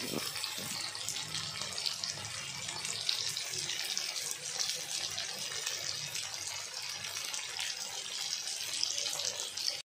Yes.